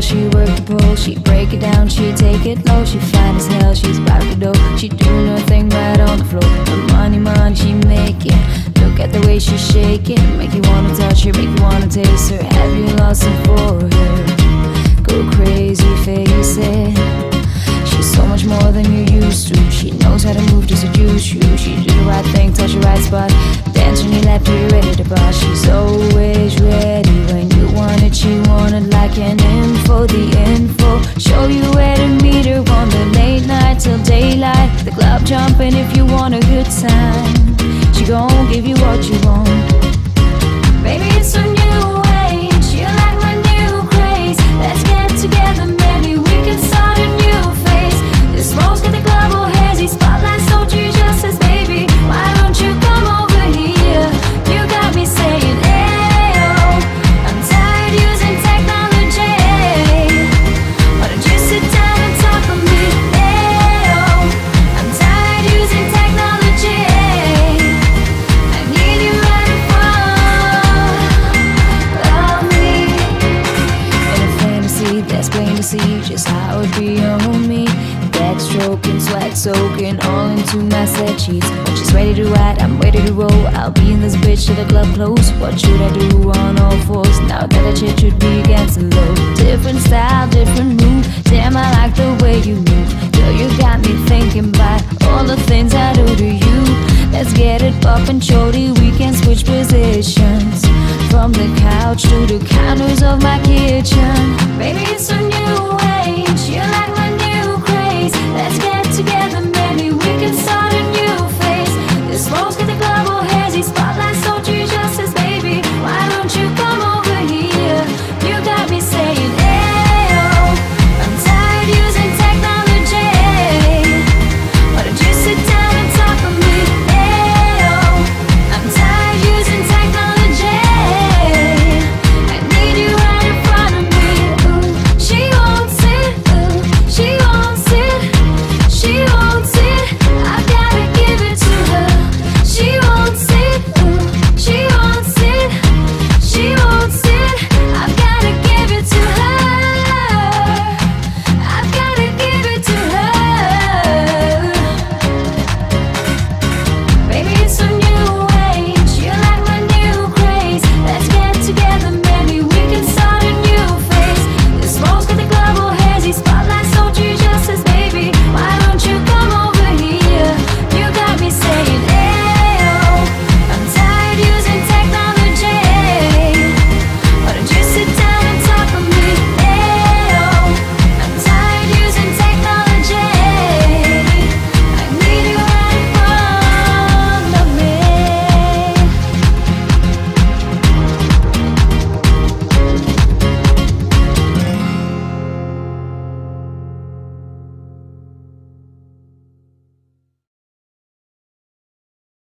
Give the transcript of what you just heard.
she work the pole. She break it down, she take it low. She fine as hell, she's back the dough. She doing her thing right on the floor. The money, money she making. Look at the way she shaking. Make you wanna touch her, make you wanna taste her. Have you lost it for her? Go crazy, face it. She's so much more than you used to. She knows how to move to seduce you. She do the right thing, touch the right spot. Dance when you left, you ready to boss. Jumping if you want a good time. She gon' give you what you want. just how it be on me. Back stroking, sweat soaking, all into my set sheets. When she's ready to ride, I'm ready to roll. I'll be in this bitch till the club close. What should I do on all fours? Now that the shit should be against the Different style, different mood. Damn, I like the way you move. Girl, you got me thinking about all the things I do to you. Let's get it poppin', shorty, we can switch positions. From the couch to the counters of my kitchen. Baby, it's a new